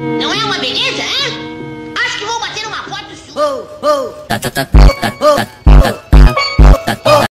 Não é uma beleza, hein? Acho que vou bater uma foto sua. Oh, oh, tá, tá, tá, tá, oh.